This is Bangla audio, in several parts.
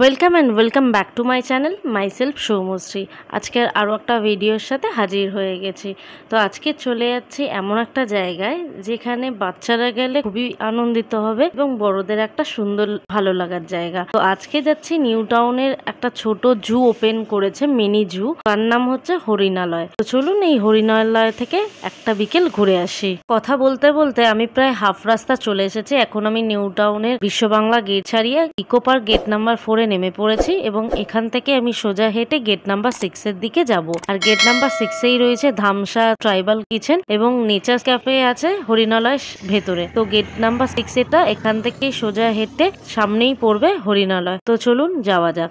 Welcome and welcome back to my channel myself Soumashree আজকের আরও একটা ভিডিওর সাথে হাজির হয়ে গেছি। তো আজকে চলে যাচ্ছি এমন একটা জায়গায় যেখানে বাচ্চারা গেলে খুবই আনন্দিত হবে এবং বড়দের একটা সুন্দর ভালো লাগার জায়গা। তো আজকে যাচ্ছি নিউ টাউনের একটা ছোট জু ওপেন করেছে, মিনি জু। তার নাম হচ্ছে হরিণালয়। তো চলুন এই হরিণালয় থেকে একটা বিকেল ঘুরে আসি। কথা বলতে বলতে আমি প্রায় হাফ রাস্তা চলে এসেছি। এখন আমি নিউ টাউনের বিশ্ব বাংলা গেট ছাড়িয়ে ইকো গেট নাম্বার ফোরে নেমে পড়েছি এবং এখান থেকে আমি সোজা হেঁটে গেট নাম্বার সিক্স এর দিকে যাব। আর গেট নাম্বার সিক্স এই রয়েছে ধামসা ট্রাইবাল কিচেন এবং নেচার ক্যাফে আছে হরিণালয় ভেতরে। তো গেট নাম্বার সিক্স এটা এখান থেকে সোজা হেঁটে সামনেই পড়বে হরিণালয় তো চলুন যাওয়া যাক।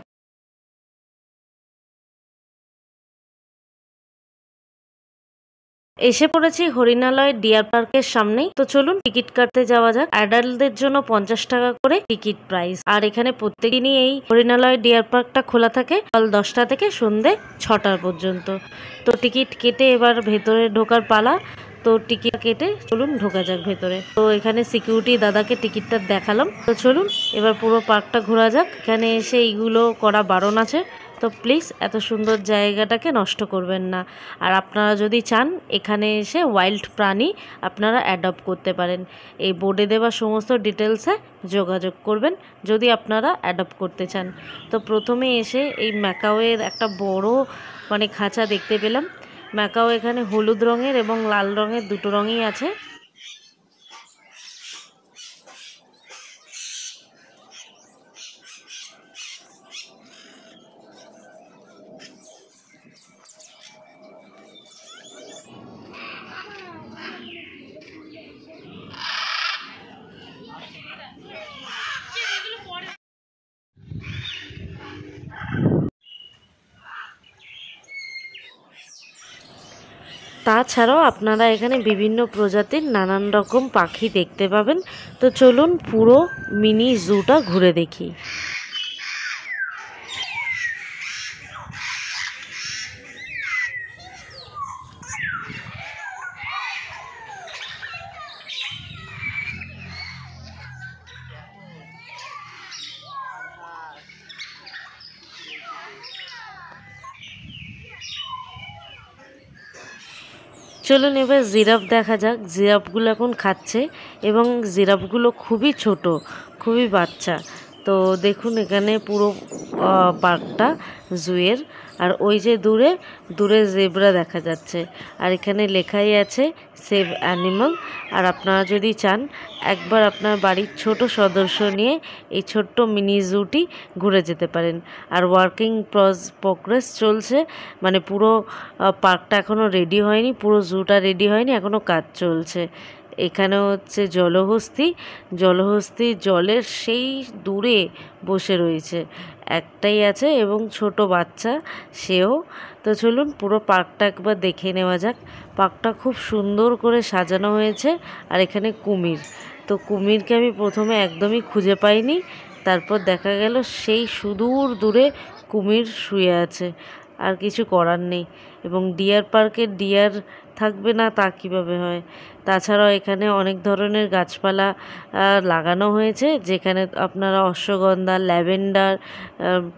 এসে পড়েছি হরিণালয় ডিয়ার পার্কের সামনেই। তো চলুন, টিকিট কাটতে যাওয়া যাক। অ্যাডাল্টদের জন্য পঞ্চাশ টাকা করে টিকিট প্রাইস। আর এখানে প্রত্যেকদিনই এই হরিণালয় ডিয়ার পার্কটা খোলা থাকে সকাল দশটা থেকে সন্ধে ছটার পর্যন্ত। তো টিকিট কেটে এবার ভেতরে ঢোকার পালা। তো টিকিট কেটে চলুন, ঢোকা যাক ভেতরে। তো এখানে সিকিউরিটি দাদাকে টিকিটটা দেখালাম। তো চলুন, এবার পুরো পার্কটা ঘোরা যাক। এখানে এসে এইগুলো করা বারণ আছে। তো প্লিজ এত সুন্দর জায়গাটাকে নষ্ট করবেন না। আর আপনারা যদি চান, এখানে এসে ওয়াইল্ড প্রাণী আপনারা অ্যাডপ্ট করতে পারেন। এই বোর্ডে দেওয়া সমস্ত ডিটেলসে যোগাযোগ করবেন, যদি আপনারা অ্যাডপ্ট করতে চান। তো প্রথমে এসে এই ম্যাকাওয়ের একটা বড় মানে খাঁচা দেখতে পেলাম। ম্যাকাও এখানে হলুদ রঙের এবং লাল রঙের দুটো রঙই আছে। তাছাড়াও আপনারা এখানে বিভিন্ন প্রজাতির নানান রকম পাখি দেখতে পাবেন। তো চলুন পুরো মিনি জুটা ঘুরে দেখি। চলুন এবার জিরাফ দেখা যাক। জিরাফগুলো এখন খাচ্ছে এবং জিরাফগুলো খুবই ছোট খুবই বাচ্চা। তো দেখুন এখানে পুরো পার্কটা জুয়ের। আর ওই যে দূরে দূরে জেব্রা দেখা যাচ্ছে। আর এখানে লেখাই আছে, সেভ অ্যানিমাল। আর আপনারা যদি চান, একবার আপনার বাড়ির ছোট সদস্য নিয়ে এই ছোট্ট মিনি জুটি ঘুরে যেতে পারেন। আর ওয়ার্কিং প্রগ্রেস চলছে। মানে পুরো পার্কটা এখনও রেডি হয়নি, পুরো জুটা রেডি হয়নি এখনও কাজ চলছে। এখানে হচ্ছে জলহস্তি। জলহস্তি জলের সেই দূরে বসে রয়েছে। একটাই আছে এবং ছোট বাচ্চা সেও। তো চলুন পুরো পার্কটা একবার দেখে নেওয়া যাক। পার্কটা খুব সুন্দর করে সাজানো হয়েছে আর এখানে কুমির। তো কুমিরকে আমি প্রথমে একদমই খুঁজে পাইনি। তারপর দেখা গেল সেই সুদূর দূরে কুমির শুয়ে আছে। আর কিছু করার নেই। এবং ডিয়ার পার্কের ডিয়ার থাকবে না, তা কীভাবে হয়? তাছাড়াও এখানে অনেক ধরনের গাছপালা লাগানো হয়েছে, যেখানে আপনারা অশ্বগন্ধা, ল্যাভেন্ডার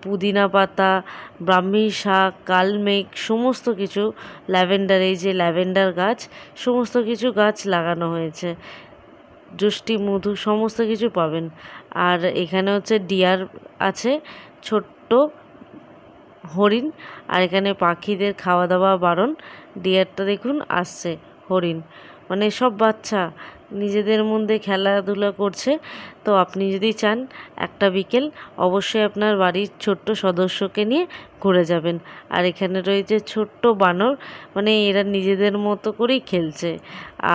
পুদিনা পাতা, ব্রাহ্মী শাক, কালমেঘ, সমস্ত কিছু ল্যাভেন্ডার, এই যে ল্যাভেন্ডার গাছ, সমস্ত কিছু গাছ লাগানো হয়েছে। যষ্টি, মধু, সমস্ত কিছু পাবেন। আর এখানে হচ্ছে ডিয়ার আছে, ছোট্ট হরিণ আর এখানে পাখিদের খাওয়া দাওয়া বারণ। ডিয়ারটা দেখুন, আসছে হরিণ। মানে সব বাচ্চা নিজেদের মধ্যে খেলাধুলা করছে। তো আপনি যদি চান একটা বিকেল, অবশ্যই আপনার বাড়ির ছোট্ট সদস্যকে নিয়ে ঘুরে যাবেন। আর এখানে রয়েছে ছোট্ট বানর মানে এরা নিজেদের মতো করেই খেলছে।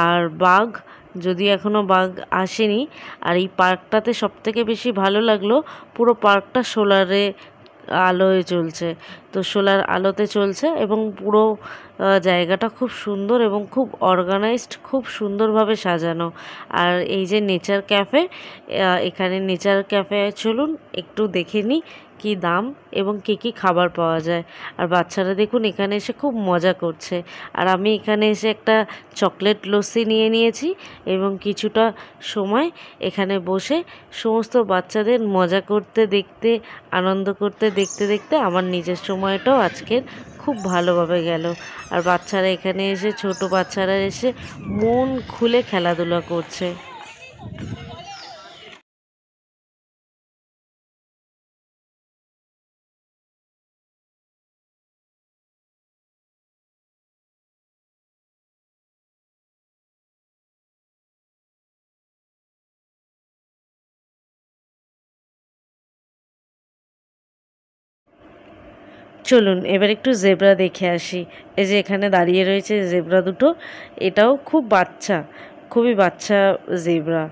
আর বাঘ, যদি এখনও বাঘ আসেনি, আর এই পার্কটাতে সবথেকে বেশি ভালো লাগল, পুরো পার্কটা সোলারে আলোয় চলছে। তো সোলার আলোতে চলছে এবং পুরো জায়গাটা খুব সুন্দর এবং খুব অর্গানাইজড খুব সুন্দরভাবে সাজানো। আর এই যে নেচার ক্যাফে এখানে নেচার ক্যাফে চলুন, একটু দেখে নিই কি দাম এবং কি কি খাবার পাওয়া যায়। আর বাচ্চারা দেখুন এখানে এসে খুব মজা করছে। আর আমি এখানে এসে একটা চকলেট লস্যি নিয়ে নিয়েছি এবং কিছুটা সময় এখানে বসে সমস্ত বাচ্চাদের মজা করতে, দেখতে, আনন্দ করতে, দেখতে দেখতে আমার নিজের সময়টাও আজকের খুব ভালোভাবে গেল। আর বাচ্চারা এখানে এসে, ছোট বাচ্চারা এসে মন খুলে খেলাধুলা করছে। চলুন, এবার একটু জেব্রা দেখে আসি। এই যে এখানে দাঁড়িয়ে রয়েছে জেব্রা দুটো, এটাও খুব বাচ্চা, খুবই বাচ্চা জেব্রা।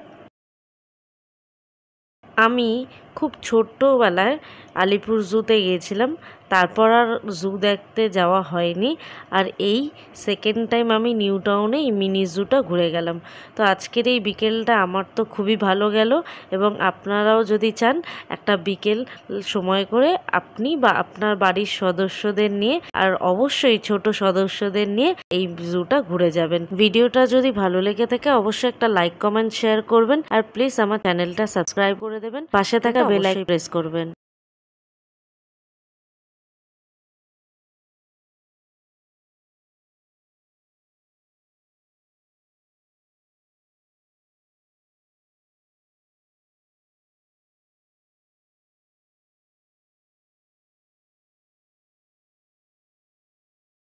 আমি খুব ছোট্টবেলায় আলিপুর জুতে গিয়েছিলাম তারপর আর জু দেখতে যাওয়া হয়নি। আর এই সেকেন্ড টাইম আমি নিউ টাউনে এই মিনি জুটা ঘুরে গেলাম। তো আজকের এই বিকেলটা আমার তো খুবই ভালো গেল এবং আপনারাও যদি চান একটা বিকেল সময় করে আপনি বা আপনার বাড়ির সদস্যদের নিয়ে আর অবশ্যই ছোট সদস্যদের নিয়ে এই জুটা ঘুরে যাবেন। ভিডিওটা যদি ভালো লেগে থাকে অবশ্যই একটা লাইক কমেন্ট শেয়ার করবেন। আর প্লিজ আমার চ্যানেলটা সাবস্ক্রাইব করে দেবেন। পাশে থাকা বেল আইকন প্রেস করবেন।